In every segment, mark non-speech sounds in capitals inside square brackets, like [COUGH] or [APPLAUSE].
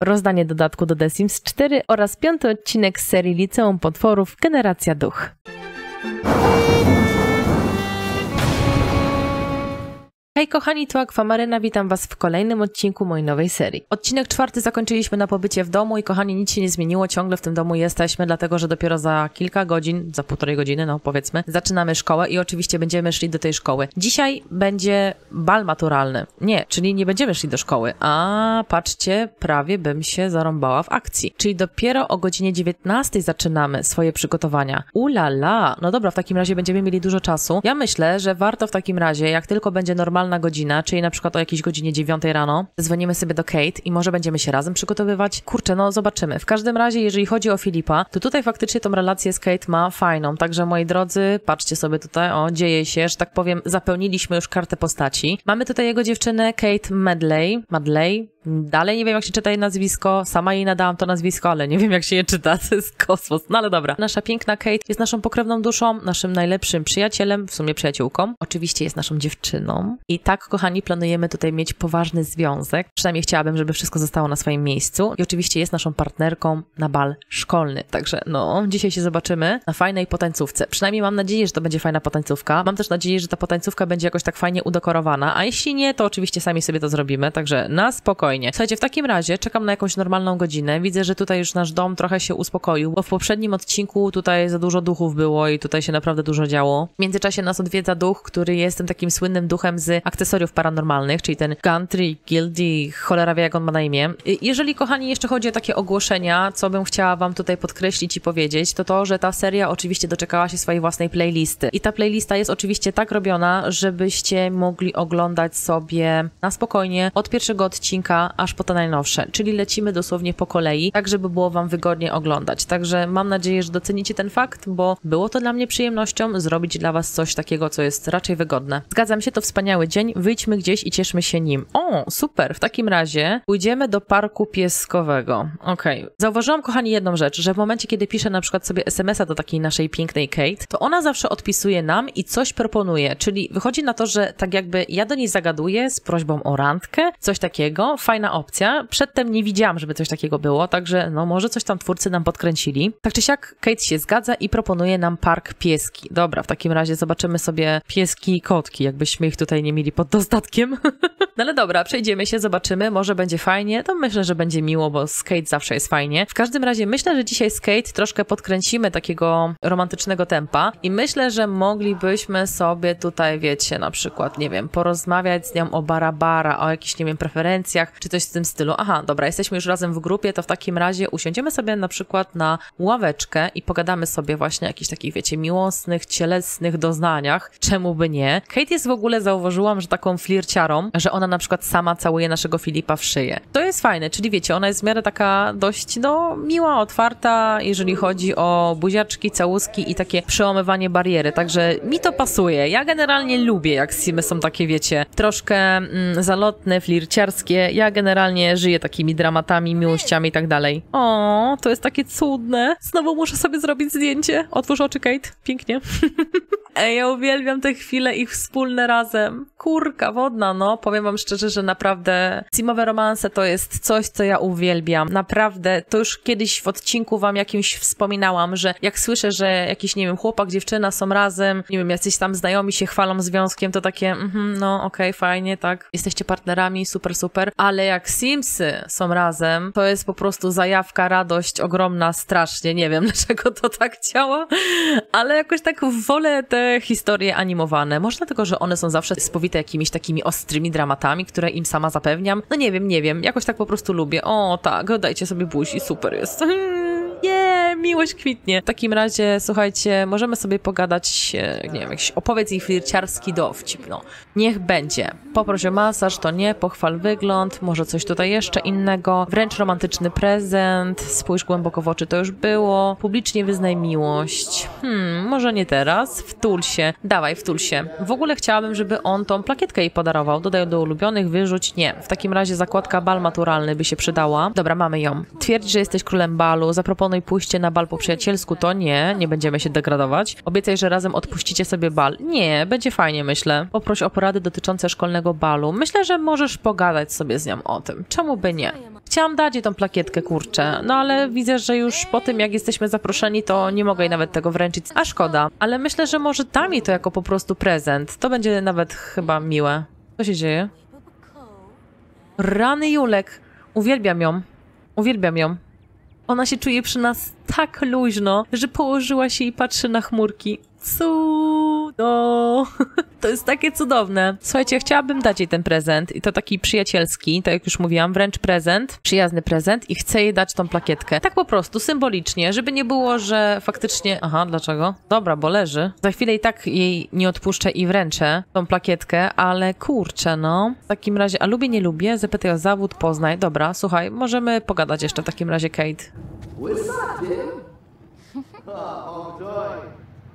rozdanie dodatku do The Sims 4 oraz piąty odcinek serii Liceum Potworów Generacja Duch. Hej kochani, to Akwamaryna, witam was w kolejnym odcinku mojej nowej serii. Odcinek czwarty zakończyliśmy na pobycie w domu i kochani, nic się nie zmieniło, ciągle w tym domu jesteśmy, dlatego że dopiero za kilka godzin, za półtorej godziny, no powiedzmy, zaczynamy szkołę i oczywiście będziemy szli do tej szkoły. Dzisiaj będzie bal maturalny. Nie, czyli nie będziemy szli do szkoły, a patrzcie, prawie bym się zarąbała w akcji. Czyli dopiero o godzinie 19 zaczynamy swoje przygotowania. Ulala! No dobra, w takim razie będziemy mieli dużo czasu. Ja myślę, że warto w takim razie, jak tylko będzie normalna godzina, czyli na przykład o jakiejś godzinie 9 rano, dzwonimy sobie do Kate i może będziemy się razem przygotowywać. Kurczę, no zobaczymy. W każdym razie, jeżeli chodzi o Filipa, to tutaj faktycznie tą relację z Kate ma fajną. Także moi drodzy, patrzcie sobie tutaj, o, dzieje się, że tak powiem, zapełniliśmy już kartę postaci. Mamy tutaj jego dziewczynę Kate Medley, Medley, Dalej nie wiem, jak się czyta jej nazwisko. Sama jej nadałam to nazwisko, ale nie wiem, jak się je czyta. [LAUGHS] To jest kosmos. No ale dobra. Nasza piękna Kate jest naszą pokrewną duszą, naszym najlepszym przyjacielem, w sumie przyjaciółką. Oczywiście jest naszą dziewczyną. I tak, kochani, planujemy tutaj mieć poważny związek. Przynajmniej chciałabym, żeby wszystko zostało na swoim miejscu. I oczywiście jest naszą partnerką na bal szkolny. Także no, dzisiaj się zobaczymy na fajnej potańcówce. Przynajmniej mam nadzieję, że to będzie fajna potańcówka. Mam też nadzieję, że ta potańcówka będzie jakoś tak fajnie udekorowana. A jeśli nie, to oczywiście sami sobie to zrobimy. Także na spokojnie spokojnie. Słuchajcie, w takim razie czekam na jakąś normalną godzinę. Widzę, że tutaj już nasz dom trochę się uspokoił, bo w poprzednim odcinku tutaj za dużo duchów było i tutaj się naprawdę dużo działo. W międzyczasie nas odwiedza duch, który jest tym takim słynnym duchem z akcesoriów paranormalnych, czyli ten Gantry, Guildy, cholera wie jak on ma na imię. Jeżeli, kochani, jeszcze chodzi o takie ogłoszenia, co bym chciała wam tutaj podkreślić i powiedzieć, to to, że ta seria oczywiście doczekała się swojej własnej playlisty. I ta playlista jest oczywiście tak robiona, żebyście mogli oglądać sobie na spokojnie od pierwszego odcinka aż po te najnowsze, czyli lecimy dosłownie po kolei, tak żeby było Wam wygodnie oglądać. Także mam nadzieję, że docenicie ten fakt, bo było to dla mnie przyjemnością zrobić dla Was coś takiego, co jest raczej wygodne. Zgadzam się, to wspaniały dzień, wyjdźmy gdzieś i cieszmy się nim. O, super, w takim razie pójdziemy do parku pieskowego. Okej. Okay. Zauważyłam, kochani, jedną rzecz, że w momencie, kiedy piszę na przykład sobie SMS-a do takiej naszej pięknej Kate, to ona zawsze odpisuje nam i coś proponuje, czyli wychodzi na to, że tak jakby ja do niej zagaduję z prośbą o randkę, coś takiego, fajna opcja. Przedtem nie widziałam, żeby coś takiego było, także no może coś tam twórcy nam podkręcili. Tak czy siak Kate się zgadza i proponuje nam park pieski. Dobra, w takim razie zobaczymy sobie pieski i kotki, jakbyśmy ich tutaj nie mieli pod dostatkiem. [LAUGHS] no ale dobra, przejdziemy się, zobaczymy, może będzie fajnie. To myślę, że będzie miło, bo z Kate zawsze jest fajnie. W każdym razie myślę, że dzisiaj z Kate troszkę podkręcimy takiego romantycznego tempa i myślę, że moglibyśmy sobie tutaj, wiecie, na przykład, nie wiem, porozmawiać z nią o barabara, o jakichś, nie wiem, preferencjach, czy coś w tym stylu. Aha, dobra, jesteśmy już razem w grupie, to w takim razie usiądziemy sobie na przykład na ławeczkę i pogadamy sobie właśnie o jakichś takich, wiecie, miłosnych, cielesnych doznaniach. Czemu by nie? Kate jest w ogóle, zauważyłam, że taką flirciarą, że ona na przykład sama całuje naszego Filipa w szyję. To jest fajne, czyli wiecie, ona jest w miarę taka dość, no, miła, otwarta, jeżeli chodzi o buziaczki, całuski i takie przełamywanie bariery, także mi to pasuje. Ja generalnie lubię, jak simy są takie, wiecie, troszkę mm, zalotne, flirciarskie. Ja generalnie żyję takimi dramatami, miłościami i tak dalej. O, to jest takie cudne. Znowu muszę sobie zrobić zdjęcie. Otwórz oczy, Kate. Pięknie. [LAUGHS] Ja uwielbiam te chwile ich wspólne razem. Kurka wodna, no. Powiem wam szczerze, że naprawdę simowe romanse to jest coś, co ja uwielbiam. Naprawdę, to już kiedyś w odcinku wam jakimś wspominałam, że jak słyszę, że jakiś, nie wiem, chłopak, dziewczyna są razem, nie wiem, jacyś tam znajomi się chwalą związkiem, to takie, mm, no okej, okay, fajnie, tak. Jesteście partnerami, super, super. Ale jak Simsy są razem, to jest po prostu zajawka, radość ogromna, strasznie. Nie wiem, [LAUGHS] dlaczego to tak działa, ale jakoś tak wolę te historie animowane. Może dlatego, że one są zawsze spowite jakimiś takimi ostrymi dramatami, które im sama zapewniam. No nie wiem, nie wiem. Jakoś tak po prostu lubię. O, tak, dajcie sobie buzi, super jest. Nie, miłość kwitnie. W takim razie, słuchajcie, możemy sobie pogadać, e, nie wiem, jakiś opowiedz i flirciarski dowcip, no. Niech będzie. Poproś o masaż, to nie, pochwal wygląd, może coś tutaj jeszcze innego, wręcz romantyczny prezent, spójrz głęboko w oczy, to już było, publicznie wyznaj miłość. Hmm, może nie teraz, wtul się, dawaj, wtul się. W ogóle chciałabym, żeby on tą plakietkę jej podarował, dodaj do ulubionych, wyrzuć, nie. W takim razie zakładka bal maturalny by się przydała. Dobra, mamy ją. Twierdź, że jesteś królem balu, zaproponuj pójście na bal po przyjacielsku, to nie, nie będziemy się degradować. Obiecaj, że razem odpuścicie sobie bal. Nie, będzie fajnie, myślę. Poproś o porady dotyczące szkolnego balu. Myślę, że możesz pogadać sobie z nią o tym. Czemu by nie? chciałam dać jej tą plakietkę, kurczę. No ale widzę, że już po tym, jak jesteśmy zaproszeni, to nie mogę jej nawet tego wręczyć. A szkoda. Ale myślę, że może dam jej to jako po prostu prezent. To będzie nawet chyba miłe. Co się dzieje? Rany Julek. Uwielbiam ją. Uwielbiam ją. Ona się czuje przy nas tak luźno, że położyła się i patrzy na chmurki. Cudo! [LAUGHS] To jest takie cudowne. Słuchajcie, chciałabym dać jej ten prezent i to taki przyjacielski, tak jak już mówiłam, wręcz prezent, przyjazny prezent i chcę jej dać tą plakietkę. Tak po prostu, symbolicznie, żeby nie było, że faktycznie... Aha, dlaczego? Dobra, bo leży. Za chwilę i tak jej nie odpuszczę i wręczę tą plakietkę, ale kurczę, no. W takim razie, a lubię, nie lubię, zapytaj o zawód, poznaj. Dobra, słuchaj, możemy pogadać jeszcze w takim razie, Kate. What's [LAUGHS] up, oh,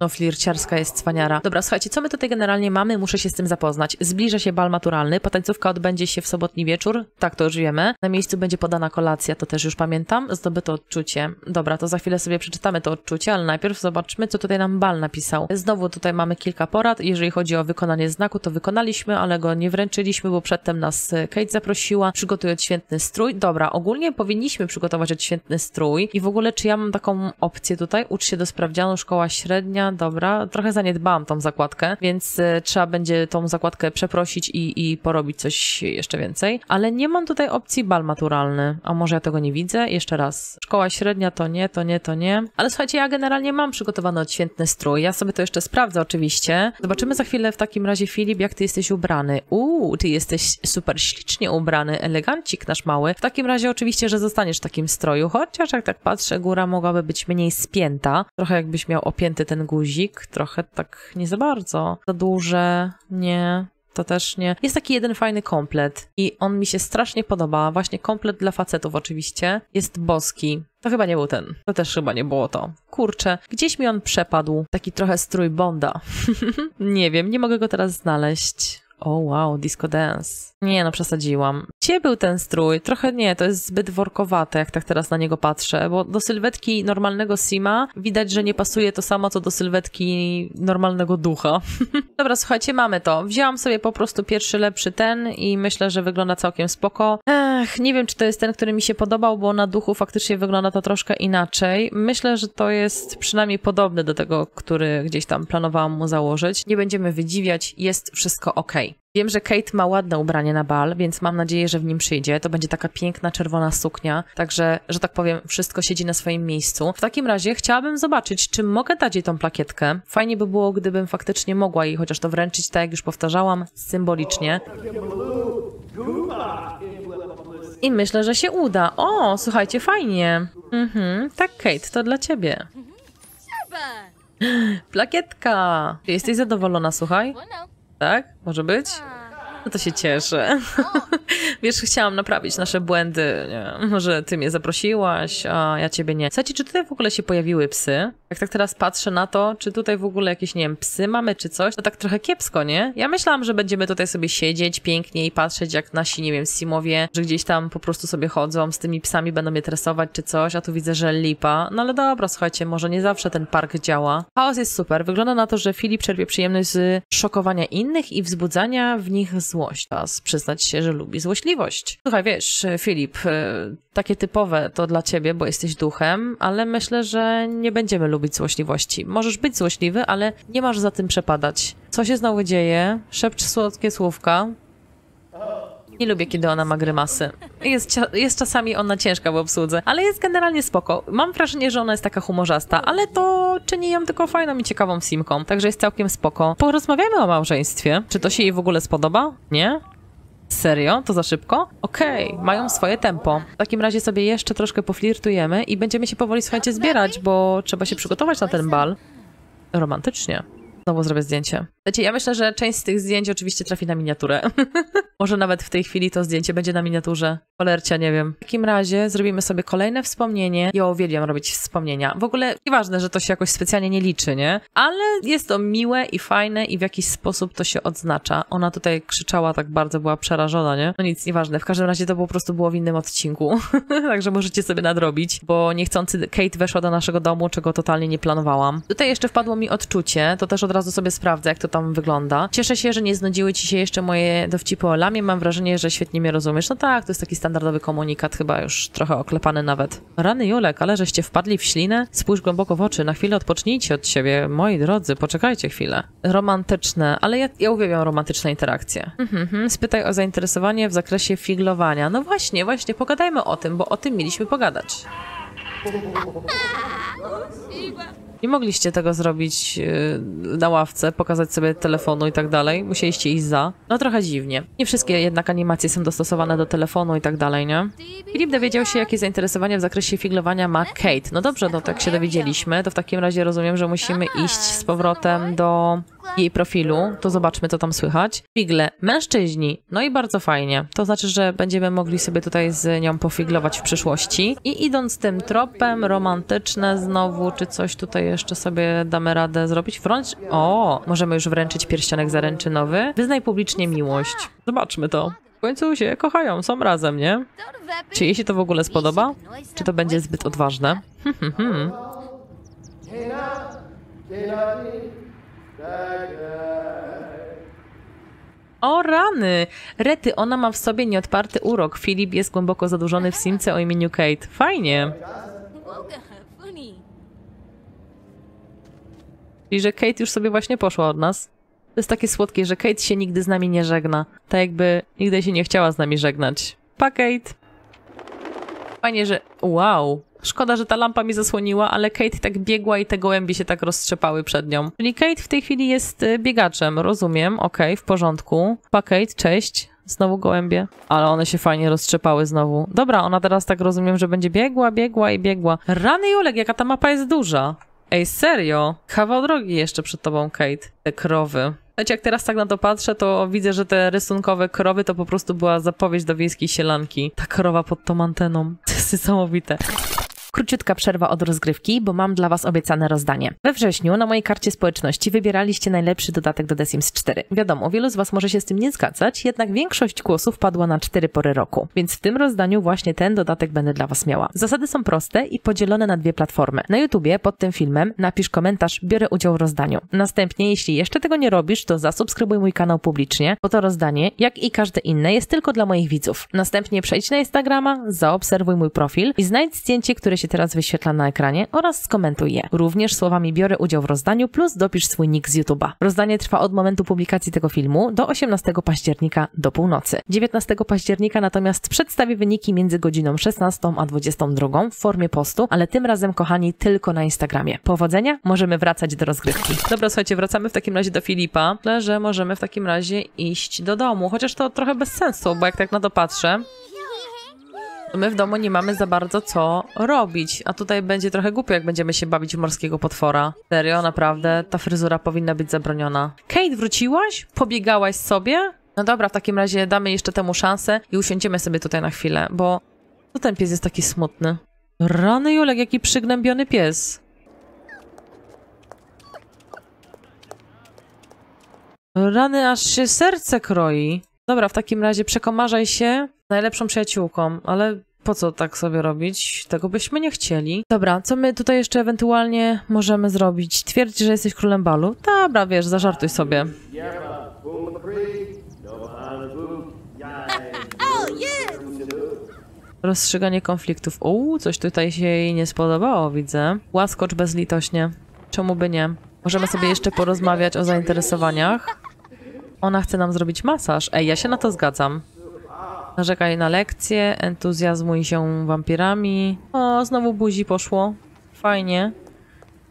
No, flirciarska jest cwaniara. Dobra, słuchajcie, co my tutaj generalnie mamy? Muszę się z tym zapoznać. Zbliża się bal maturalny, potańcówka odbędzie się w sobotni wieczór, tak to już wiemy. Na miejscu będzie podana kolacja, to też już pamiętam. Zdobyto odczucie. Dobra, to za chwilę sobie przeczytamy to odczucie, ale najpierw zobaczmy, co tutaj nam bal napisał. Znowu tutaj mamy kilka porad. Jeżeli chodzi o wykonanie znaku, to wykonaliśmy, ale go nie wręczyliśmy, bo przedtem nas e, Kate zaprosiła. Przygotuj odświętny strój. Dobra, ogólnie powinniśmy przygotować odświętny strój i w ogóle, czy ja mam taką opcję tutaj? Ucz się do sprawdzianu, szkoła średnia, dobra. Trochę zaniedbałam tą zakładkę, więc y, trzeba będzie tą zakładkę przeprosić i, i porobić coś jeszcze więcej. Ale nie mam tutaj opcji bal maturalny. A może ja tego nie widzę? Jeszcze raz. Szkoła średnia to nie, to nie, to nie. Ale słuchajcie, ja generalnie mam przygotowany odświętny strój. Ja sobie to jeszcze sprawdzę oczywiście. Zobaczymy za chwilę w takim razie, Filip, jak ty jesteś ubrany. Uuu, ty jesteś super ślicznie ubrany, elegancik nasz mały. W takim razie oczywiście, że zostaniesz w takim stroju, chociaż jak tak patrzę, góra mogłaby być mniej spięta. Trochę jakbyś miał opięty ten guzik, trochę tak nie za bardzo. Za duże, nie. To też nie. Jest taki jeden fajny komplet i on mi się strasznie podoba. Właśnie komplet dla facetów oczywiście. Jest boski. To chyba nie był ten. To też chyba nie było to. Kurczę, gdzieś mi on przepadł. Taki trochę strój Bonda. [LAUGHS] nie wiem, nie mogę go teraz znaleźć. O wow, disco dance. Nie no, przesadziłam. Gdzie był ten strój? Trochę nie, to jest zbyt workowate, jak tak teraz na niego patrzę, bo do sylwetki normalnego Sima widać, że nie pasuje to samo, co do sylwetki normalnego ducha. [LAUGHS] Dobra, słuchajcie, mamy to. Wzięłam sobie po prostu pierwszy lepszy ten i myślę, że wygląda całkiem spoko. Ech, nie wiem, czy to jest ten, który mi się podobał, bo na duchu faktycznie wygląda to troszkę inaczej. Myślę, że to jest przynajmniej podobny do tego, który gdzieś tam planowałam mu założyć. Nie będziemy wydziwiać, jest wszystko ok. Wiem, że Kate ma ładne ubranie na bal, więc mam nadzieję, że w nim przyjdzie. To będzie taka piękna czerwona suknia, także, że tak powiem, wszystko siedzi na swoim miejscu. W takim razie chciałabym zobaczyć, czy mogę dać jej tą plakietkę. Fajnie by było, gdybym faktycznie mogła jej chociaż to wręczyć, tak jak już powtarzałam, symbolicznie. I myślę, że się uda. O, słuchajcie, fajnie. Mhm, tak, Kate, to dla ciebie. Plakietka! Jesteś zadowolona, słuchaj? Tak? Może być? No to się cieszę. [LAUGHS] Wiesz, chciałam naprawić nasze błędy. Może ty mnie zaprosiłaś, a ja ciebie nie. Słuchajcie, czy tutaj w ogóle się pojawiły psy? Jak tak teraz patrzę na to, czy tutaj w ogóle jakieś, nie wiem, psy mamy czy coś, to tak trochę kiepsko, nie? Ja myślałam, że będziemy tutaj sobie siedzieć pięknie i patrzeć, jak nasi, nie wiem, simowie, że gdzieś tam po prostu sobie chodzą, z tymi psami będą mnie tresować czy coś, a tu widzę, że lipa. No ale dobra, słuchajcie, może nie zawsze ten park działa. Chaos jest super. Wygląda na to, że Filip czerpie przyjemność z szokowania innych i wzbudzania w nich złość. Czas przyznać się, że lubi złośliwość. Słuchaj, wiesz, Filip, y, takie typowe to dla ciebie, bo jesteś duchem, ale myślę, że nie będziemy lubić złośliwości. Możesz być złośliwy, ale nie masz za tym przepadać. Co się znowu dzieje? Szepcz słodkie słówka. Nie lubię, kiedy ona ma grymasy. Jest, jest czasami ona ciężka w obsłudze, ale jest generalnie spoko. Mam wrażenie, że ona jest taka humorzasta, ale to czyni ją tylko fajną i ciekawą simką, także jest całkiem spoko. Porozmawiajmy o małżeństwie. Czy to się jej w ogóle spodoba? Nie? Serio? To za szybko? Okej, mają swoje tempo. W takim razie sobie jeszcze troszkę poflirtujemy i będziemy się powoli, słuchajcie, zbierać, bo trzeba się przygotować na ten bal. Romantycznie. Znowu zrobię zdjęcie. Wiecie, ja myślę, że część z tych zdjęć oczywiście trafi na miniaturę. [LAUGHS] Może nawet w tej chwili to zdjęcie będzie na miniaturze. Cholercia, nie wiem. W takim razie zrobimy sobie kolejne wspomnienie. Ja uwielbiam robić wspomnienia. W ogóle nieważne, że to się jakoś specjalnie nie liczy, nie? Ale jest to miłe i fajne i w jakiś sposób to się odznacza. Ona tutaj krzyczała tak bardzo, była przerażona, nie? No nic, nieważne. W każdym razie to po prostu było w innym odcinku. [LAUGHS] Także możecie sobie nadrobić, bo niechcący Kate weszła do naszego domu, czego totalnie nie planowałam. Tutaj jeszcze wpadło mi odczucie, to też od razu sobie sprawdzę, jak to tam wygląda. Cieszę się, że nie znudziły ci się jeszcze moje dowcipy o lamie. Mam wrażenie, że świetnie mnie rozumiesz. No tak, to jest taki standardowy komunikat, chyba już trochę oklepany nawet. Rany Julek, ale żeście wpadli w ślinę? Spójrz głęboko w oczy, na chwilę odpocznijcie od siebie. Moi drodzy, poczekajcie chwilę. Romantyczne, ale ja, ja uwielbiam romantyczne interakcje. Mhm, mhm. Spytaj o zainteresowanie w zakresie figlowania. No właśnie, właśnie, pogadajmy o tym, bo o tym mieliśmy pogadać. [LAUGHS] Nie mogliście tego zrobić yy, na ławce, pokazać sobie telefonu i tak dalej. Musieliście iść za. No trochę dziwnie. Nie wszystkie jednak animacje są dostosowane do telefonu i tak dalej, nie? Filip dowiedział się, jakie zainteresowanie w zakresie figlowania ma Kate. No dobrze, no tak się dowiedzieliśmy, to w takim razie rozumiem, że musimy iść z powrotem do jej profilu, to zobaczmy, co tam słychać. Figle, mężczyźni, no i bardzo fajnie. To znaczy, że będziemy mogli sobie tutaj z nią pofiglować w przyszłości. I idąc tym tropem, romantyczne znowu, czy coś tutaj jeszcze sobie damy radę zrobić? Wrącz... O, możemy już wręczyć pierścionek zaręczynowy. Wyznaj publicznie miłość. Zobaczmy to. W końcu się kochają, są razem, nie? Czy jej się to w ogóle spodoba? Czy to będzie zbyt odważne? Hmm, hmm, hmm. O rany! Rety, ona ma w sobie nieodparty urok. Filip jest głęboko zadłużony w simce o imieniu Kate. Fajnie. I że Kate już sobie właśnie poszła od nas. To jest takie słodkie, że Kate się nigdy z nami nie żegna. Tak jakby nigdy się nie chciała z nami żegnać. Pa, Kate! Fajnie, że... Wow! Szkoda, że ta lampa mi zasłoniła, ale Kate tak biegła i te gołębie się tak roztrzepały przed nią. Czyli Kate w tej chwili jest y, biegaczem, rozumiem, okej, okay, w porządku. Pa Kate, cześć. Znowu gołębie. Ale one się fajnie roztrzepały znowu. Dobra, ona teraz tak rozumiem, że będzie biegła, biegła i biegła. Rany Julek, jaka ta mapa jest duża. Ej, serio? Kawał drogi jeszcze przed tobą, Kate. Te krowy. Znaczy, jak teraz tak na to patrzę, to widzę, że te rysunkowe krowy to po prostu była zapowiedź do wiejskiej sielanki. Ta krowa pod tą anteną. [LAUGHS] To jest niesamowite. Króciutka przerwa od rozgrywki, bo mam dla Was obiecane rozdanie. We wrześniu na mojej karcie społeczności wybieraliście najlepszy dodatek do The Sims 4. Wiadomo, wielu z Was może się z tym nie zgadzać, jednak większość głosów padła na cztery pory roku, więc w tym rozdaniu właśnie ten dodatek będę dla Was miała. Zasady są proste i podzielone na dwie platformy. Na YouTubie pod tym filmem napisz komentarz biorę udział w rozdaniu. Następnie, jeśli jeszcze tego nie robisz, to zasubskrybuj mój kanał publicznie, bo to rozdanie, jak i każde inne, jest tylko dla moich widzów. Następnie przejdź na Instagrama, zaobserwuj mój profil i znajdź zdjęcie, które się teraz wyświetla na ekranie oraz skomentuj je. Również słowami biorę udział w rozdaniu plus dopisz swój nick z YouTube'a. Rozdanie trwa od momentu publikacji tego filmu do 18 października do północy. 19 października natomiast przedstawię wyniki między godziną 16 a 22 w formie postu, ale tym razem kochani tylko na Instagramie. Powodzenia, możemy wracać do rozgrywki. Dobra, słuchajcie, wracamy w takim razie do Filipa, że możemy w takim razie iść do domu, chociaż to trochę bez sensu, bo jak tak na to patrzę, my w domu nie mamy za bardzo co robić, a tutaj będzie trochę głupio, jak będziemy się bawić w morskiego potwora. Serio, naprawdę, ta fryzura powinna być zabroniona. Kate, wróciłaś? Pobiegałaś sobie? No dobra, w takim razie damy jeszcze temu szansę i usiądziemy sobie tutaj na chwilę, bo to ten pies jest taki smutny. Rany Julek, jaki przygnębiony pies. Rany, aż się serce kroi. Dobra, w takim razie przekomarzaj się najlepszą przyjaciółką, ale po co tak sobie robić? Tego byśmy nie chcieli. Dobra, co my tutaj jeszcze ewentualnie możemy zrobić? Twierdź, że jesteś królem balu? Dobra, wiesz, zażartuj sobie. Rozstrzyganie konfliktów. Uuu, coś tutaj się jej nie spodobało, widzę. Łaskocz bezlitośnie. Czemu by nie? Możemy sobie jeszcze porozmawiać o zainteresowaniach. Ona chce nam zrobić masaż. Ej, ja się na to zgadzam. Narzekaj na lekcje, entuzjazmuj się wampirami. O, znowu buzi poszło. Fajnie.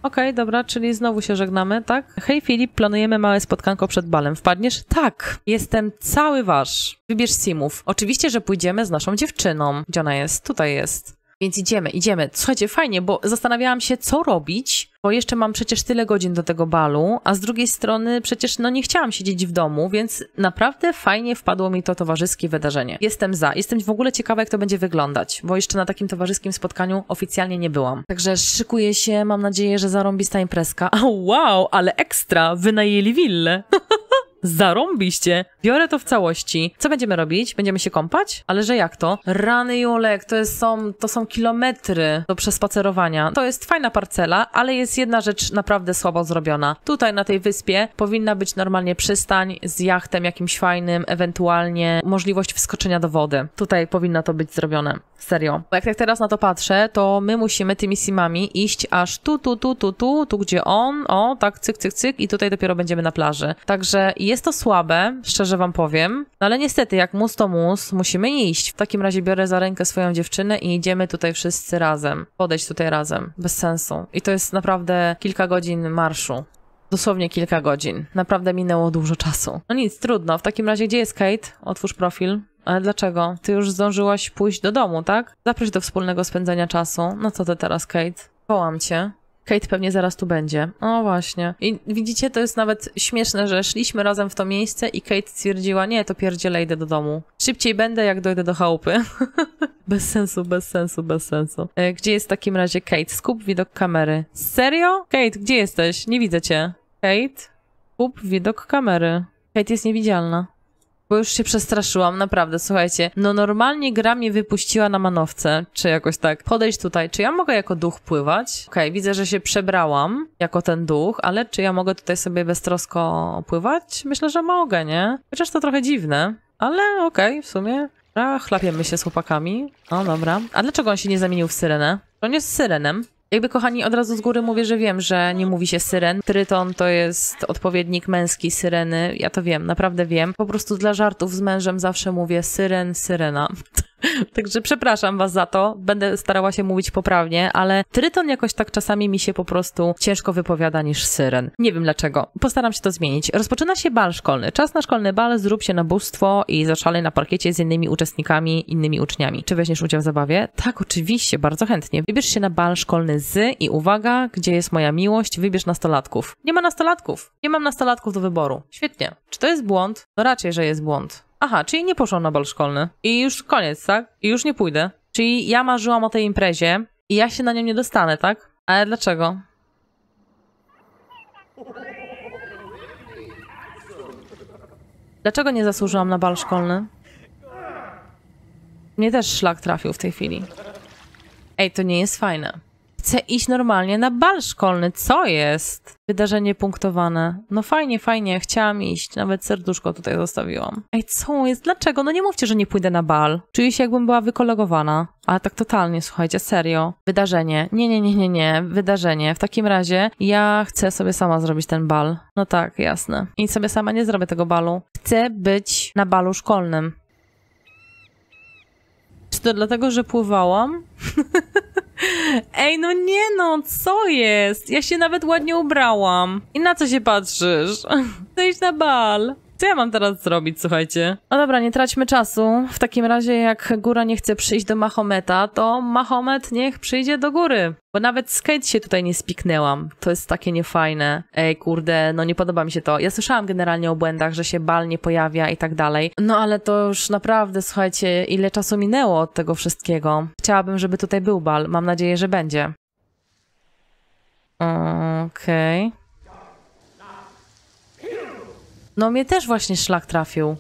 Okej, okay, dobra, czyli znowu się żegnamy, tak? Hej Filip, planujemy małe spotkanko przed balem. Wpadniesz? Tak! Jestem cały wasz. Wybierz simów. Oczywiście, że pójdziemy z naszą dziewczyną. Gdzie ona jest? Tutaj jest. Więc idziemy, idziemy. Słuchajcie, fajnie, bo zastanawiałam się, co robić, bo jeszcze mam przecież tyle godzin do tego balu, a z drugiej strony przecież no nie chciałam siedzieć w domu, więc naprawdę fajnie wpadło mi to towarzyskie wydarzenie. Jestem za. Jestem w ogóle ciekawa, jak to będzie wyglądać, bo jeszcze na takim towarzyskim spotkaniu oficjalnie nie byłam. Także szykuję się, mam nadzieję, że zarąbista imprezka. [LAUGHS] A wow, ale ekstra! Wynajęli willę! [LAUGHS] Zarąbiście. Biorę to w całości. Co będziemy robić? Będziemy się kąpać? Ale że jak to? Rany Julek, to, jest, są, to są kilometry do przespacerowania. To jest fajna parcela, ale jest jedna rzecz naprawdę słabo zrobiona. Tutaj na tej wyspie powinna być normalnie przystań z jachtem jakimś fajnym, ewentualnie możliwość wskoczenia do wody. Tutaj powinno to być zrobione. Serio. Jak tak teraz na to patrzę, to my musimy tymi simami iść aż tu, tu, tu, tu, tu, tu gdzie on, o, tak, cyk, cyk, cyk i tutaj dopiero będziemy na plaży. Także jest to słabe, szczerze wam powiem, no ale niestety, jak mus to mus, musimy iść. W takim razie biorę za rękę swoją dziewczynę i idziemy tutaj wszyscy razem. Podejść tutaj razem. Bez sensu. I to jest naprawdę kilka godzin marszu. Dosłownie kilka godzin. Naprawdę minęło dużo czasu. No nic, trudno. W takim razie, gdzie jest Kate? Otwórz profil. Ale dlaczego? Ty już zdążyłaś pójść do domu, tak? Zaproś do wspólnego spędzania czasu. No co ty teraz, Kate? Wołam cię. Kate pewnie zaraz tu będzie. O właśnie. I widzicie, to jest nawet śmieszne, że szliśmy razem w to miejsce i Kate stwierdziła, nie, to pierdziele idę do domu. Szybciej będę, jak dojdę do chałupy. [LAUGHS] bez sensu, bez sensu, bez sensu. E, gdzie jest w takim razie Kate? Skup widok kamery. Serio? Kate, gdzie jesteś? Nie widzę cię. Kate? Skup widok kamery. Kate jest niewidzialna. Bo już się przestraszyłam, naprawdę, słuchajcie. No normalnie gra mnie wypuściła na manowce, czy jakoś tak. Podejść tutaj, czy ja mogę jako duch pływać? Okej, okay, widzę, że się przebrałam jako ten duch, ale czy ja mogę tutaj sobie beztrosko pływać? Myślę, że mogę, nie? Chociaż to trochę dziwne, ale okej, okay, w sumie. A, chlapiemy się z chłopakami. O, dobra. A dlaczego on się nie zamienił w syrenę? On jest syrenem. Jakby, kochani, od razu z góry mówię, że wiem, że nie mówi się syren. Tryton to jest odpowiednik męski syreny. Ja to wiem, naprawdę wiem. Po prostu dla żartów z mężem zawsze mówię syren, syrena. [LAUGHS] Także przepraszam was za to, będę starała się mówić poprawnie, ale tryton jakoś tak czasami mi się po prostu ciężko wypowiada niż syren. Nie wiem dlaczego. Postaram się to zmienić. Rozpoczyna się bal szkolny. Czas na szkolny bal, zrób się na bóstwo i zaszalej na parkiecie z innymi uczestnikami, innymi uczniami. Czy weźmiesz udział w zabawie? Tak, oczywiście, bardzo chętnie. Wybierz się na bal szkolny z i uwaga, gdzie jest moja miłość, wybierz nastolatków. Nie ma nastolatków. Nie mam nastolatków do wyboru. Świetnie. Czy to jest błąd? No raczej, że jest błąd. Aha, czyli nie poszłam na bal szkolny. I już koniec, tak? I już nie pójdę. Czyli ja marzyłam o tej imprezie i ja się na nią nie dostanę, tak? Ale dlaczego? Dlaczego nie zasłużyłam na bal szkolny? Mnie też szlak trafił w tej chwili. Ej, to nie jest fajne. Chcę iść normalnie na bal szkolny. Co jest? Wydarzenie punktowane. No fajnie, fajnie, chciałam iść. Nawet serduszko tutaj zostawiłam. Ej, co jest? Dlaczego? No nie mówcie, że nie pójdę na bal. Czuję się jakbym była wykolegowana. Ale tak totalnie, słuchajcie, serio. Wydarzenie. Nie, nie, nie, nie, nie. Wydarzenie. W takim razie ja chcę sobie sama zrobić ten bal. No tak, jasne. I sobie sama nie zrobię tego balu. Chcę być na balu szkolnym. Czy to dlatego, że pływałam? [LAUGHS] [LAUGHS] Ej, no nie no, co jest? Ja się nawet ładnie ubrałam. I na co się patrzysz? [LAUGHS] Iść na bal. Co ja mam teraz zrobić, słuchajcie? No dobra, nie traćmy czasu. W takim razie, jak góra nie chce przyjść do Mahometa, to Mahomet niech przyjdzie do góry. Bo nawet skate się tutaj nie spiknęłam. To jest takie niefajne. Ej, kurde, no nie podoba mi się to. Ja słyszałam generalnie o błędach, że się bal nie pojawia i tak dalej. No ale to już naprawdę, słuchajcie, ile czasu minęło od tego wszystkiego. Chciałabym, żeby tutaj był bal. Mam nadzieję, że będzie. Okej. Okay. No mnie też właśnie szlak trafił.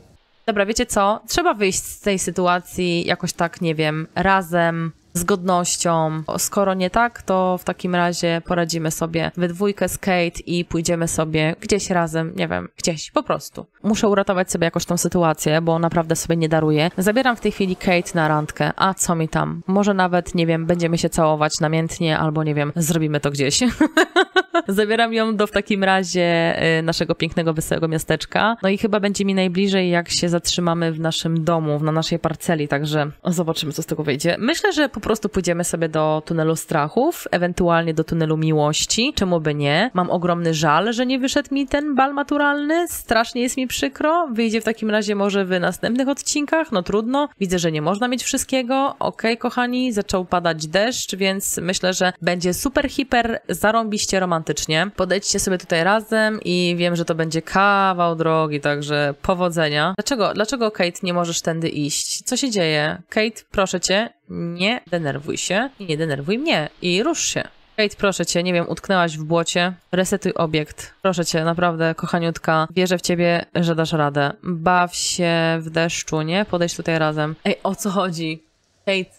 Dobra, wiecie co? Trzeba wyjść z tej sytuacji jakoś tak, nie wiem, razem, z godnością. Skoro nie tak, to w takim razie poradzimy sobie we dwójkę z Kate i pójdziemy sobie gdzieś razem, nie wiem, gdzieś, po prostu. Muszę uratować sobie jakoś tą sytuację, bo naprawdę sobie nie daruję. Zabieram w tej chwili Kate na randkę, a co mi tam? Może nawet, nie wiem, będziemy się całować namiętnie, albo nie wiem, zrobimy to gdzieś. [LAUGHS] Zabieram ją do w takim razie y, naszego pięknego, wesołego miasteczka. No i chyba będzie mi najbliżej, jak się zatrzymamy w naszym domu, na naszej parceli, także zobaczymy, co z tego wyjdzie. Myślę, że po prostu pójdziemy sobie do tunelu strachów, ewentualnie do tunelu miłości. Czemu by nie? Mam ogromny żal, że nie wyszedł mi ten bal maturalny. Strasznie jest mi przykro. Wyjdzie w takim razie może w następnych odcinkach. No trudno. Widzę, że nie można mieć wszystkiego. Okej, okay, kochani, zaczął padać deszcz, więc myślę, że będzie super, hiper, zarąbiście romantycznie. Podejdźcie sobie tutaj razem i wiem, że to będzie kawał drogi, także powodzenia. Dlaczego, dlaczego Kate nie możesz tędy iść? Co się dzieje? Kate, proszę cię, nie denerwuj się i nie denerwuj mnie i rusz się. Kate, proszę cię, nie wiem, utknęłaś w błocie. Resetuj obiekt. Proszę cię, naprawdę, kochaniutka. Wierzę w ciebie, że dasz radę. Baw się w deszczu, nie? Podejdź tutaj razem. Ej, o co chodzi? Kate,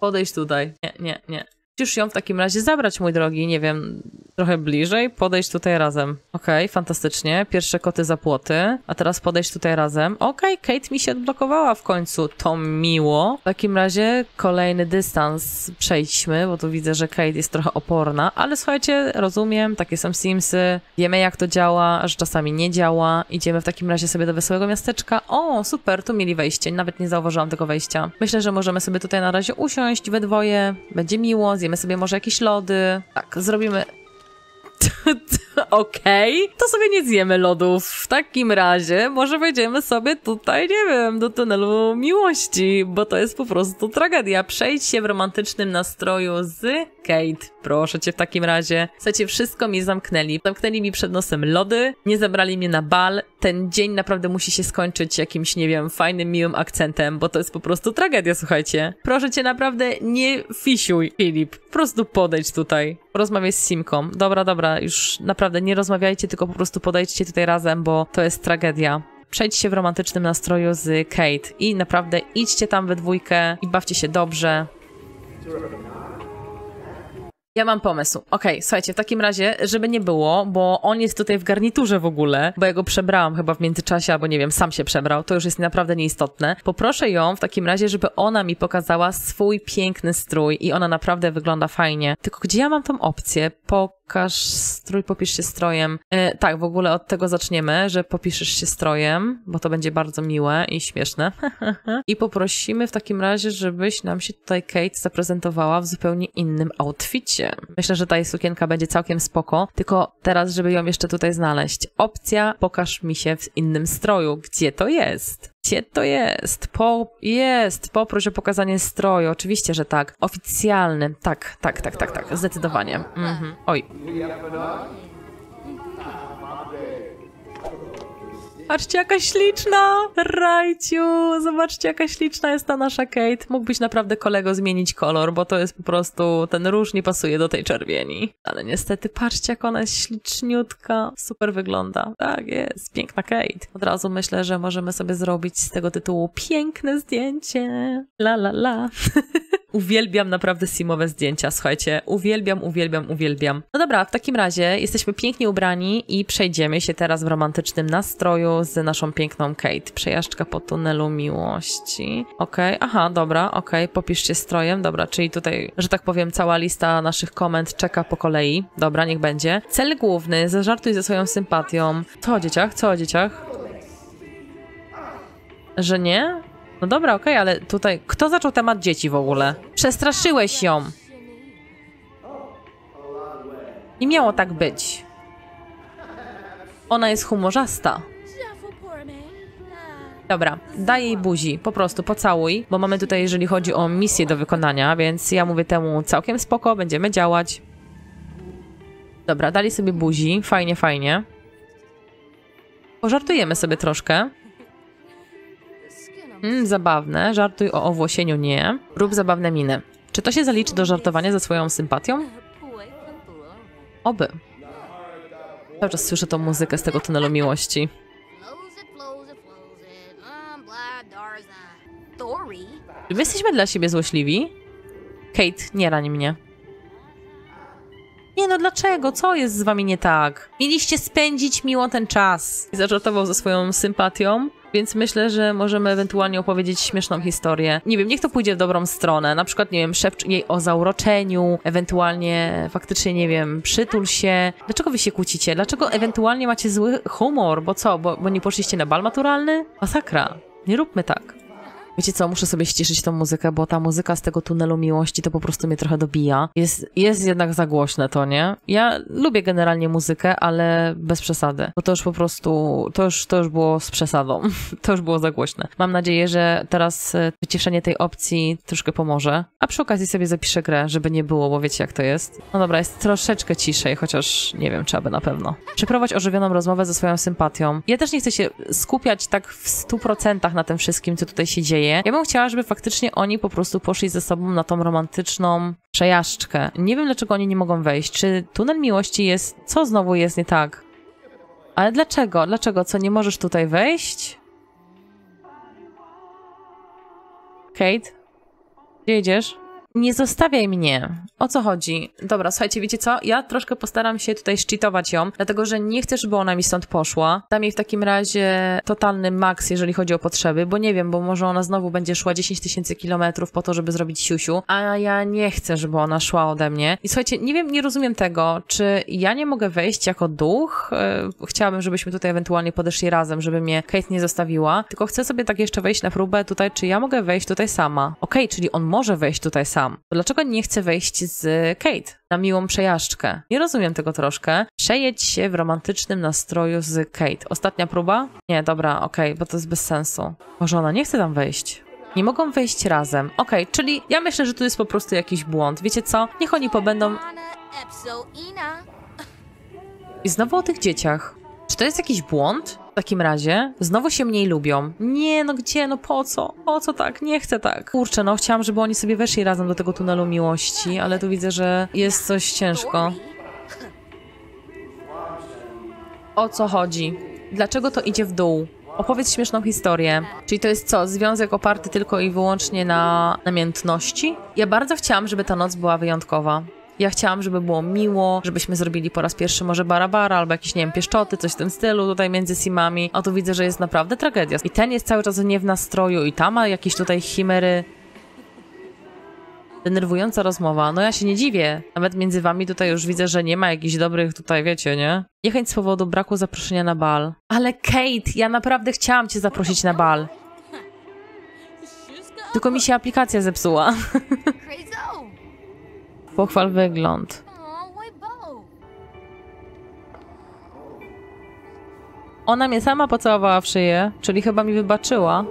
podejdź tutaj. Nie, nie, nie. Musisz ją w takim razie zabrać, mój drogi, nie wiem, trochę bliżej, podejść tutaj razem. Okej, fantastycznie. Pierwsze koty za płoty, a teraz podejść tutaj razem. Okej, Kate mi się odblokowała w końcu, to miło. W takim razie kolejny dystans przejdźmy, bo tu widzę, że Kate jest trochę oporna, ale słuchajcie, rozumiem, takie są Simsy, wiemy jak to działa, że czasami nie działa. Idziemy w takim razie sobie do wesołego miasteczka. O, super, tu mieli wejście, nawet nie zauważyłam tego wejścia. Myślę, że możemy sobie tutaj na razie usiąść we dwoje, będzie miło, zjemy sobie może jakieś lody. Tak, zrobimy [LAUGHS] Okej, to sobie nie zjemy lodów. W takim razie może wejdziemy sobie tutaj, nie wiem, do tunelu miłości, bo to jest po prostu tragedia. Przejdź się w romantycznym nastroju z Kate. Proszę cię w takim razie. Słuchajcie, wszystko mi zamknęli. Zamknęli mi przed nosem lody, nie zabrali mnie na bal. Ten dzień naprawdę musi się skończyć jakimś, nie wiem, fajnym, miłym akcentem, bo to jest po prostu tragedia, słuchajcie. Proszę cię naprawdę nie fisiuj, Filip. Po prostu podejdź tutaj. Porozmawiaj z Simką. Dobra, dobra, już naprawdę nie rozmawiajcie, tylko po prostu podejdźcie tutaj razem, bo to jest tragedia przejdźcie w romantycznym nastroju z Kate i naprawdę idźcie tam we dwójkę i bawcie się dobrze. Ja mam pomysł. Okej, słuchajcie, w takim razie, żeby nie było, bo on jest tutaj w garniturze w ogóle, bo ja go przebrałam chyba w międzyczasie, albo nie wiem, sam się przebrał, to już jest naprawdę nieistotne. Poproszę ją w takim razie, żeby ona mi pokazała swój piękny strój i ona naprawdę wygląda fajnie. Tylko gdzie ja mam tą opcję? Pokaż strój, popisz się strojem. E, tak, w ogóle od tego zaczniemy, że popiszesz się strojem, bo to będzie bardzo miłe i śmieszne. [LAUGHS] I poprosimy w takim razie, żebyś nam się tutaj Kate zaprezentowała w zupełnie innym outficie. Myślę, że ta sukienka będzie całkiem spoko, tylko teraz, żeby ją jeszcze tutaj znaleźć. Opcja pokaż mi się w innym stroju. Gdzie to jest? Gdzie to jest? Po... Jest! Poproś o pokazanie stroju. Oczywiście, że tak. Oficjalny. Tak, tak, tak, tak, tak. Zdecydowanie. Mhm. Oj. Patrzcie, jaka śliczna! Rajciu! Zobaczcie, jaka śliczna jest ta nasza Kate. Mógłbyś naprawdę kolego zmienić kolor, bo to jest po prostu... Ten róż nie pasuje do tej czerwieni. Ale niestety, patrzcie, jak ona jest śliczniutka. Super wygląda. Tak jest, piękna Kate. Od razu myślę, że możemy sobie zrobić z tego tytułu piękne zdjęcie. La la la. [LAUGHS] Uwielbiam naprawdę simowe zdjęcia, słuchajcie. Uwielbiam, uwielbiam, uwielbiam. No dobra, w takim razie jesteśmy pięknie ubrani i przejdziemy się teraz w romantycznym nastroju z naszą piękną Kate. Przejażdżka po tunelu miłości. Okej, okay. aha, dobra, okej, okay. popiszcie strojem, dobra, czyli tutaj, że tak powiem, cała lista naszych komend czeka po kolei. Dobra, niech będzie. Cel główny, zażartuj ze swoją sympatią. Co o dzieciach? Co o dzieciach? Że nie? No dobra, okej, okay, ale tutaj kto zaczął temat dzieci w ogóle? Przestraszyłeś ją. Nie miało tak być. Ona jest humorzasta. Dobra, daj jej buzi, po prostu pocałuj, bo mamy tutaj, jeżeli chodzi o misję do wykonania, więc ja mówię temu całkiem spoko, będziemy działać. Dobra, dali sobie buzi, fajnie, fajnie. Pożartujemy sobie troszkę. Mm, zabawne. Żartuj o owłosieniu nie. Rób zabawne miny. Czy to się zaliczy do żartowania ze swoją sympatią? Oby. Cały czas słyszę tą muzykę z tego tunelu miłości. Czy my jesteśmy dla siebie złośliwi? Kate, nie rań mnie. Nie no, dlaczego? Co jest z wami nie tak? Mieliście spędzić miło ten czas. I zażartował ze swoją sympatią. Więc myślę, że możemy ewentualnie opowiedzieć śmieszną historię. Nie wiem, niech to pójdzie w dobrą stronę. Na przykład, nie wiem, szepcz jej o zauroczeniu, ewentualnie faktycznie, nie wiem, przytul się. Dlaczego wy się kłócicie? Dlaczego ewentualnie macie zły humor? Bo co? Bo, bo nie poszliście na bal maturalny? Masakra. Nie róbmy tak. Wiecie co, muszę sobie ściszyć tą muzykę, bo ta muzyka z tego tunelu miłości to po prostu mnie trochę dobija. Jest, jest jednak za głośne to, nie? Ja lubię generalnie muzykę, ale bez przesady, bo to już po prostu, to już, to już było z przesadą. [LAUGHS] to już było za głośne. Mam nadzieję, że teraz e, wyciszenie tej opcji troszkę pomoże, a przy okazji sobie zapiszę grę, żeby nie było, bo wiecie jak to jest. No dobra, jest troszeczkę ciszej, chociaż nie wiem, czy aby na pewno. Przeprowadź ożywioną rozmowę ze swoją sympatią. Ja też nie chcę się skupiać tak w 100% na tym wszystkim, co tutaj się dzieje, dzieje. Ja bym chciała, żeby faktycznie oni po prostu poszli ze sobą na tą romantyczną przejażdżkę. Nie wiem, dlaczego oni nie mogą wejść. Czy tunel miłości jest... Co znowu jest nie tak? Ale dlaczego? Dlaczego? Co, nie możesz tutaj wejść? Kate? Gdzie idziesz? Nie zostawiaj mnie. O co chodzi? Dobra, słuchajcie, wiecie co? Ja troszkę postaram się tutaj szczytować ją, dlatego że nie chcę, żeby ona mi stąd poszła. Dam jej w takim razie totalny maks, jeżeli chodzi o potrzeby, bo nie wiem, bo może ona znowu będzie szła 10 tysięcy kilometrów po to, żeby zrobić siusiu, a ja nie chcę, żeby ona szła ode mnie. I słuchajcie, nie wiem, nie rozumiem tego, czy ja nie mogę wejść jako duch? Yy, chciałabym, żebyśmy tutaj ewentualnie podeszli razem, żeby mnie Kate nie zostawiła, tylko chcę sobie tak jeszcze wejść na próbę tutaj, czy ja mogę wejść tutaj sama. Okej, okay, czyli on może wejść tutaj sam. Dlaczego nie chce wejść z Kate na miłą przejażdżkę? Nie rozumiem tego troszkę. Przejedź się w romantycznym nastroju z Kate. Ostatnia próba? Nie, dobra, okej, okay, bo to jest bez sensu. Może ona nie chce tam wejść? Nie mogą wejść razem. Okej, okay, czyli ja myślę, że tu jest po prostu jakiś błąd. Wiecie co? Niech oni pobędą... I znowu o tych dzieciach. Czy to jest jakiś błąd? W takim razie znowu się mniej lubią. Nie, no gdzie, no po co? Po co tak? Nie chcę tak. Kurczę, no chciałam, żeby oni sobie weszli razem do tego tunelu miłości, ale tu widzę, że jest coś ciężko. O co chodzi? Dlaczego to idzie w dół? Opowiedz śmieszną historię. Czyli to jest co? Związek oparty tylko i wyłącznie na namiętności? Ja bardzo chciałam, żeby ta noc była wyjątkowa. Ja chciałam, żeby było miło, żebyśmy zrobili po raz pierwszy może barabara albo jakieś, nie wiem, pieszczoty, coś w tym stylu tutaj między simami. A tu widzę, że jest naprawdę tragedia. I ten jest cały czas nie w nastroju i tam ma jakieś tutaj chimery. Denerwująca rozmowa. No ja się nie dziwię. Nawet między wami tutaj już widzę, że nie ma jakichś dobrych tutaj, wiecie, nie? Niechęć z powodu braku zaproszenia na bal. Ale Kate, ja naprawdę chciałam cię zaprosić na bal. Tylko mi się aplikacja zepsuła. [LAUGHS] Pochwal wygląd. Ona mnie sama pocałowała w szyję, czyli chyba mi wybaczyła.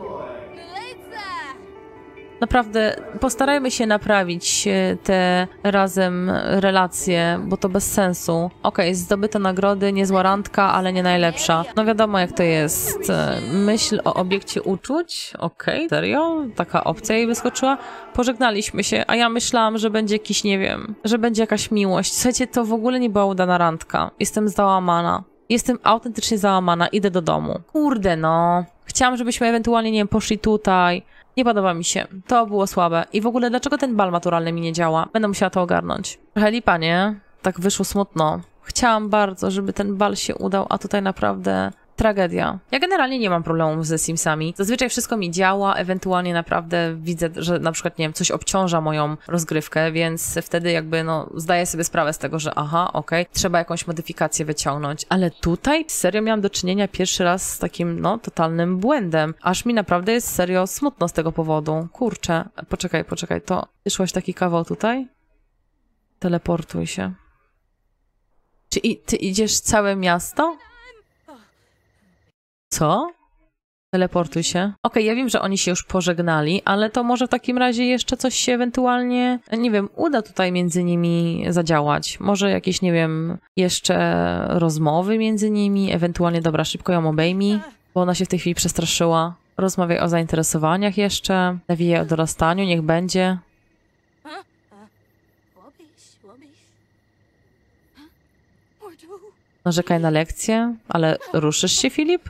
Naprawdę postarajmy się naprawić e, te razem relacje, bo to bez sensu. Okej, okay, nagrody, niezła randka, ale nie najlepsza. No wiadomo jak to jest. E, myśl o obiekcie uczuć? Okej, okay, serio? Taka opcja jej wyskoczyła? Pożegnaliśmy się, a ja myślałam, że będzie jakiś, nie wiem, że będzie jakaś miłość. Słuchajcie, to w ogóle nie była udana randka. Jestem załamana. Jestem autentycznie załamana, idę do domu. Kurde no. Chciałam, żebyśmy ewentualnie, nie wiem, poszli tutaj, nie podoba mi się. To było słabe. I w ogóle dlaczego ten bal maturalny mi nie działa? Będę musiała to ogarnąć. Trochę lipa, nie? Tak wyszło smutno. Chciałam bardzo, żeby ten bal się udał, a tutaj naprawdę tragedia. Ja generalnie nie mam problemów ze Simsami. Zazwyczaj wszystko mi działa, ewentualnie naprawdę widzę, że na przykład, nie wiem, coś obciąża moją rozgrywkę, więc wtedy jakby, no, zdaję sobie sprawę z tego, że aha, okej, okay, trzeba jakąś modyfikację wyciągnąć. Ale tutaj serio miałam do czynienia pierwszy raz z takim, no, totalnym błędem. Aż mi naprawdę jest serio smutno z tego powodu. Kurczę, poczekaj, poczekaj, to wyszłaś taki kawał tutaj? Teleportuj się. Czy i, ty idziesz całe miasto? Co? Teleportuj się. Okej, okay, ja wiem, że oni się już pożegnali, ale to może w takim razie jeszcze coś się ewentualnie, nie wiem, uda tutaj między nimi zadziałać. Może jakieś, nie wiem, jeszcze rozmowy między nimi, ewentualnie, dobra, szybko ją obejmij, bo ona się w tej chwili przestraszyła. Rozmawiaj o zainteresowaniach jeszcze, nawijaj o dorastaniu, niech będzie. Narzekaj na lekcję, ale ruszysz się, Filip?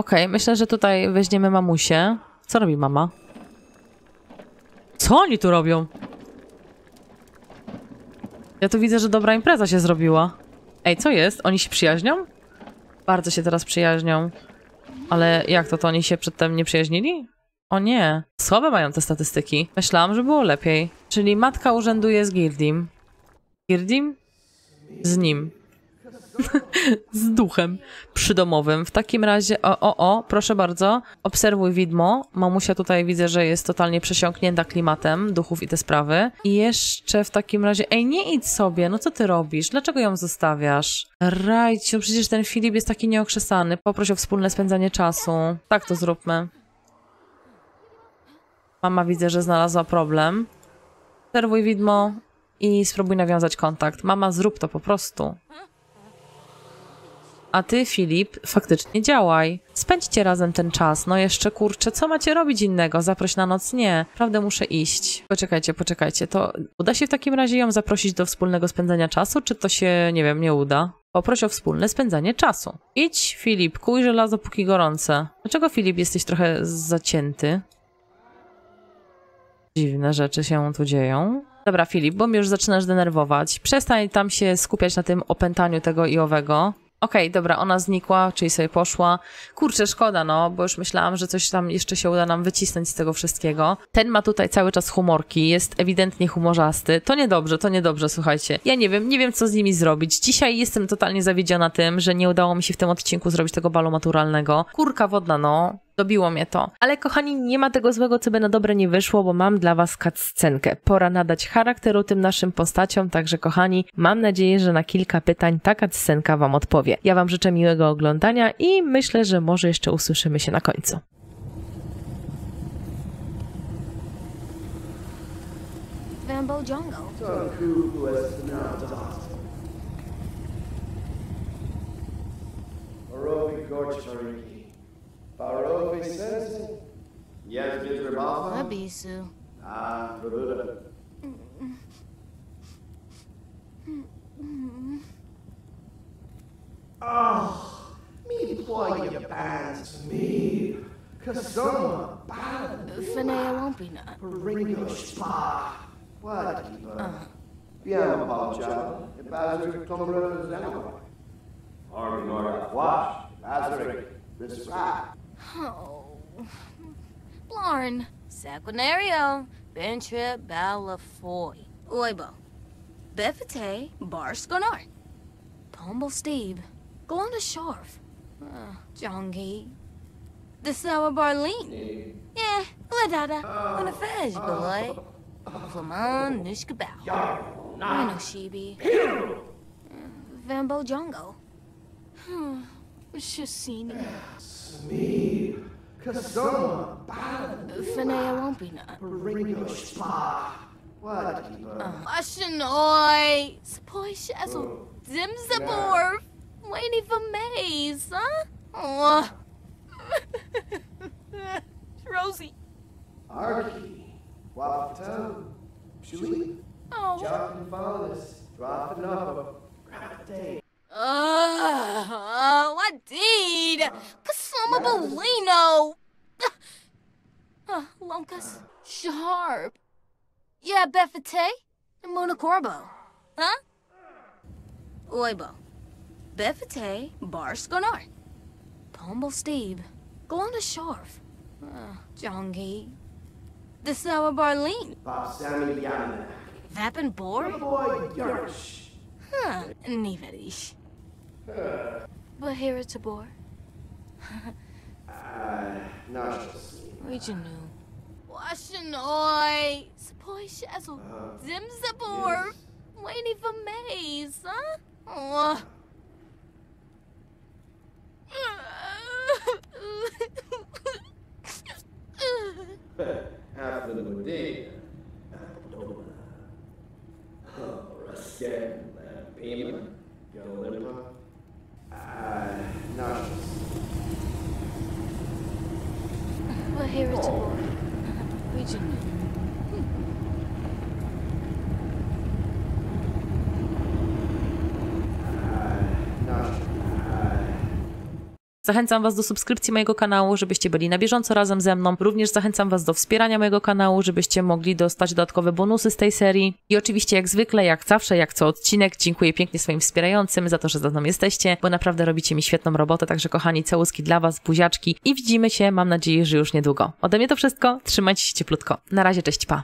Okej, okay, myślę, że tutaj weźmiemy mamusię. Co robi mama? Co oni tu robią? Ja tu widzę, że dobra impreza się zrobiła. Ej, co jest? Oni się przyjaźnią? Bardzo się teraz przyjaźnią. Ale jak to, to oni się przedtem nie przyjaźnili? O nie, słabe mają te statystyki. Myślałam, że było lepiej. Czyli matka urzęduje z Girdim. Girdim? Z nim. [LAUGHS] z duchem przydomowym. W takim razie, o, o, o, proszę bardzo, obserwuj widmo. Mamusia tutaj widzę, że jest totalnie przesiąknięta klimatem duchów i te sprawy. I jeszcze w takim razie, ej, nie idź sobie, no co ty robisz? Dlaczego ją zostawiasz? Rajciu, przecież ten Filip jest taki nieokrzesany. Poproś o wspólne spędzanie czasu. Tak to zróbmy. Mama widzę, że znalazła problem. Obserwuj widmo. i spróbuj nawiązać kontakt. Mama, zrób to po prostu. A ty, Filip, faktycznie działaj. Spędźcie razem ten czas. No jeszcze kurczę, co macie robić innego? Zaproś na noc? Nie. Prawdę muszę iść. Poczekajcie, poczekajcie. To uda się w takim razie ją zaprosić do wspólnego spędzania czasu, czy to się, nie wiem, nie uda? Poproś o wspólne spędzanie czasu. Idź, Filip, kuj żelazo póki gorące. Dlaczego, Filip, jesteś trochę zacięty? Dziwne rzeczy się tu dzieją. Dobra, Filip, bo już zaczynasz denerwować. Przestań tam się skupiać na tym opętaniu tego i owego. Okej, dobra, ona znikła, czyli sobie poszła. Kurczę, szkoda, no, bo już myślałam, że coś tam jeszcze się uda nam wycisnąć z tego wszystkiego. Ten ma tutaj cały czas humorki, jest ewidentnie humorzasty. To niedobrze, to niedobrze, słuchajcie. Ja nie wiem, nie wiem, co z nimi zrobić. Dzisiaj jestem totalnie zawiedziona tym, że nie udało mi się w tym odcinku zrobić tego balu maturalnego. Kurka wodna, no. Dobiło mnie to. Ale kochani, nie ma tego złego, co by na dobre nie wyszło, bo mam dla was cutscenkę. Pora nadać charakteru tym naszym postaciom, także kochani, mam nadzieję, że na kilka pytań ta cutscenka wam odpowie. Ja wam życzę miłego oglądania i myślę, że może jeszcze usłyszymy się na końcu. Vambo Jungle. Westnata. Paro says. Yes, Miss Rabafa? Abisu. Ah, Rabuda. Oh, me ploy your bands, me. Kasoma, bad. Finea won't be not. Ringo spa. What, Kiva? Bien, Balcha. Bazaric Tomra Zanawa. Armin Nora Wash. Bazaric. This rat. Oh. Blarn. Saquinario. Bentra Balafoy. Oibo. Befete. Barsconar. Pomble Steve. Glonda Sharf. Uh, Jongi. The Sour Barleen. Yeah, Ladada. Gonna fez, boy. Flaman Nushkabao. Rhino Shibi. Vambo Jungle. Hmm. Shasini me. Kasoma, Finaya won't be none. Ringo Spa. What? Ashenoi! Spoish as a Dimsabor! Oh, Waiting for Maze, huh? Oh. [LAUGHS] Rosie. Arky. Wapto. Julie, Oh. John Fallis. Rafanova. day. Uh, what deed? Uh. Cause Bolino. Uh, Lunkus. Sharp. Yeah, Befete. And Mona Corbo. Huh? Oibo. Befete. Barsconar. Pomble Steve. Glonda Sharf. Uh, Jongi. The Sour Barleen. Bob Sammy Yamanak. Vapin Bor. Huh. Niverish. Bahira Tabor. Wajinu. Washinoi. Sapoi Shazzle. Zim Zabor. Waiting for Maze, huh? Oh. [LAUGHS] Half of the day. Zachęcam Was do subskrypcji mojego kanału, żebyście byli na bieżąco razem ze mną. Również zachęcam Was do wspierania mojego kanału, żebyście mogli dostać dodatkowe bonusy z tej serii. I oczywiście, jak zwykle, jak zawsze, jak co odcinek, dziękuję pięknie swoim wspierającym za to, że ze mną jesteście, bo naprawdę robicie mi świetną robotę. Także, kochani, całuski dla Was, buziaczki i widzimy się, mam nadzieję, że już niedługo. Ode mnie to wszystko. Trzymajcie się cieplutko. Na razie, cześć, pa.